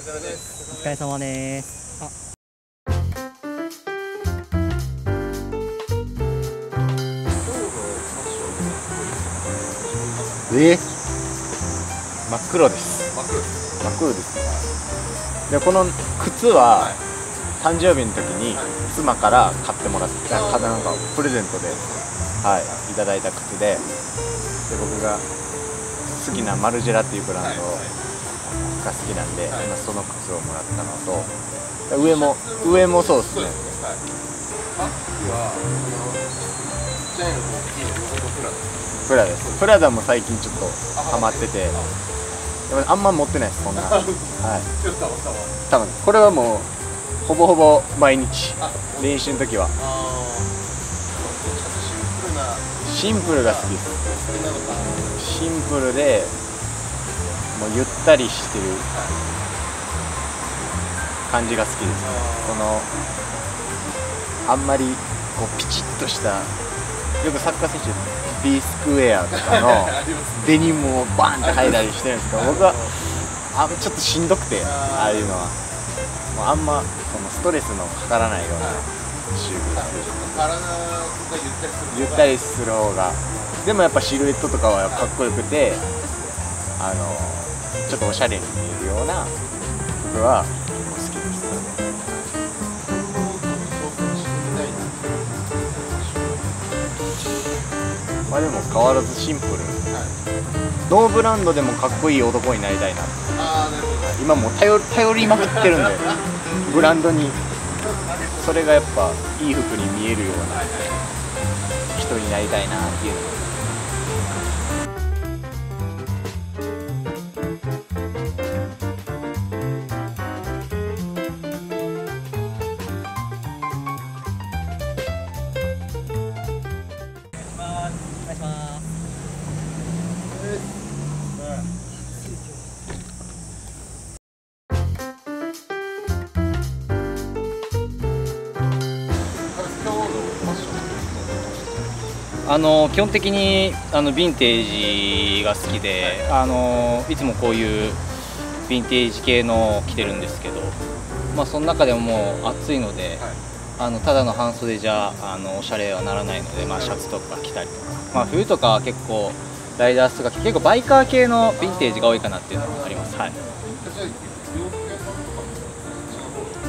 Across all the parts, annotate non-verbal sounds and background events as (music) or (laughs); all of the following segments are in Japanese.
お疲れ様です。あえ？真っ黒です。真っ黒です。真っ黒です。でこの靴は誕生日の時に妻から買ってもらってあなんかプレゼントで、はい、いただいた靴でで僕が好きなマルジェラっていうブランドが好きなんで、今その靴をもらったのと上も上もそうですね。はいはジャイの大きい。のロゴとプラスプラダです。プラダも最近ちょっとハマってて。でもあんま持ってないですそんな。はい。た多分これはもうほぼほぼ毎日。あ練習の時は。シンプルが好きです。シンプルでもうゆったりしてる感じが好きです。このあんまりこうピチッとしたよくサッカー選手 B スクエアとかの (laughs) デニムをバンって履いたりしてるんですけど僕はあちょっとしんどくてああいうのは。もうあんまそのストレスのかからないようなシューズ。ゆったりする方が。でもやっぱシルエットとかはかっこよくてあのちょっとおしゃれに見えるような服は結構好きです挑戦したいなまあでも変わらずシンプル。はいノーブランドでもかっこいい男になりたいな。今もう頼頼りまくってるんでブランドに。それがやっぱいい服に見えるような人になりたいなっていう。のがあの基本的にあのヴィンテージが好きで、あのいつもこういうヴィンテージ系のを着てるんですけど、まあ、その中でももう暑いので、あのただの半袖じゃあのおしゃれはならないので、まあ、シャツとか着たりとか、まあ、冬とかは結構ライダースとか結構バイカー系のヴィンテージが多いかなっていうのがあります。はい。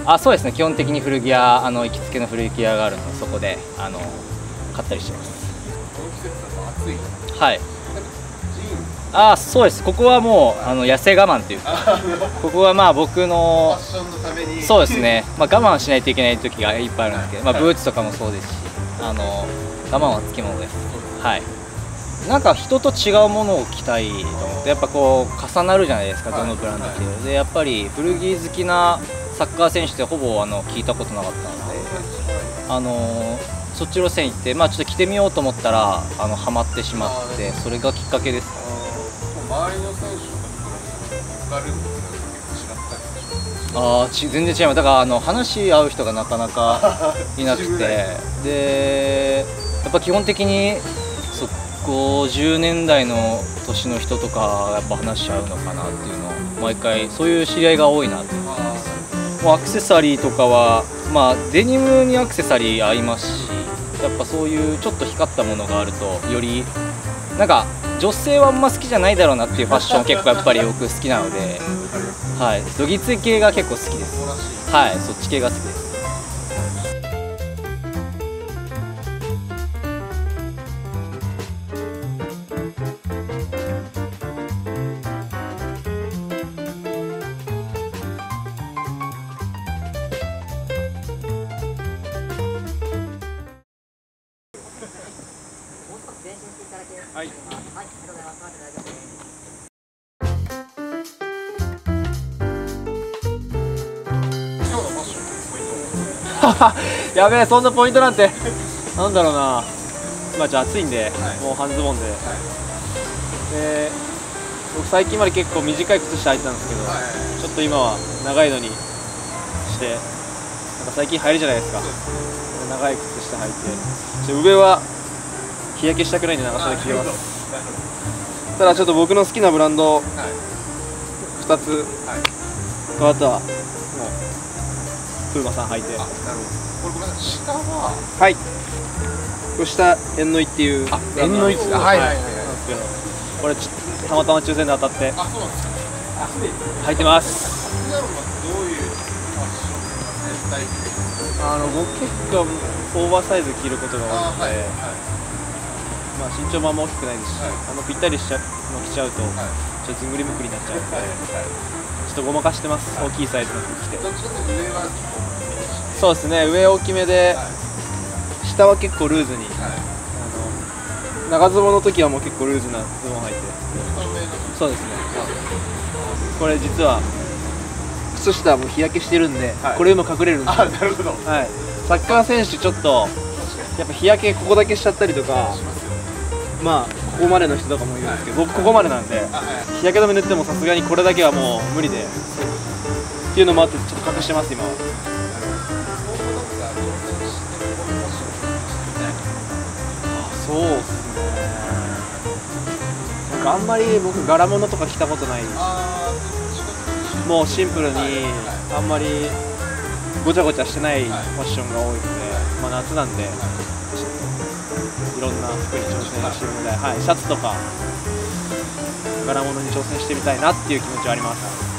あそうですね。基本的に古着屋あの行きつけの古着屋があるのでそこであの買ったりしてます暑い。はい。あそうです。ここはもうあの痩せ我慢っていうか。ここはまあ僕フのそうですね、まあ、我慢しないといけない時がいっぱいあるんですけど、まあ、ブーツとかもそうですしあの我慢はつきものです。はい。なんか人と違うものを着たいと思ってやっぱこう重なるじゃないですかどのブランド着てるでやっぱり古着好きなサッカー選手ってほぼあの聞いたことなかったのであのそっち路線行ってまあちょっと着てみようと思ったらあのハマってしまってそれがきっかけです。周りの選手とかあーち全然違います。だからあの話し合う人がなかなか (laughs) いなくて。でやっぱ基本的にそう50年代の年の人とかやっぱ話し合うのかなっていうのを毎回そういう知り合いが多いなってます。あもうアクセサリーとかはまあデニムにアクセサリー合いますしやっぱそういうちょっと光ったものがあるとよりなんか女性はあんま好きじゃないだろうなっていうファッション結構やっぱり僕好きなのではいどぎつい系が結構好きですはい、そっち系が好きです。はい、ありがとうございます。やべえそんなポイントなんて。なんだろうな。まあじゃあ暑いんで、はい。もう半ズボンで、で僕最近まで結構短い靴下履いてたんですけど、はい。ちょっと今は長いのにしてなんか最近入るじゃないですか。長い靴下履いて。上は日焼けしたくないんで長袖着てます。ただちょっと僕の好きなブランドどはい2つ。はいこの後はもうプーマさん履いて。あなるほど。これごめんなさい。下は？はい。これ下縁の井っていう縁の井はいはいはいはい。なんですけどこれちたまたま抽選で当たって。あそうなんですか。履いてます。どういうファッあの僕結構オーバーサイズ着ることが多くて、あはいはいまあ、身長もあんま大きくないですし、はい。あんまぴったりしちゃうの着ちゃうと、はい。ちょっとずんぐりむくりになっちゃうんで、はい。ちょっとごまかしてます。大きいサイズの服着て。そうですね。上大きめで、下は結構ルーズに。はい。あの長ズボンの時はもう結構ルーズなズボン履いて。そうですね。これ実は靴下はもう日焼けしてるんで、はい。これも隠れるんですよ。はい、サッカー選手ちょっとやっぱ日焼けここだけしちゃったりとかまあここまでの人とかもいるんですけど、僕ここまでなんで日焼け止め塗ってもさすがにこれだけはもう無理でっていうのもあってちょっと隠してます今は。そうっすね。なんかあんまり僕柄物とか着たことないもうシンプルにあんまりごちゃごちゃしてないファッションが多いので、まあ、夏なんでいろんな服に挑戦してみたい、はい、シャツとか柄物に挑戦してみたいなっていう気持ちはあります。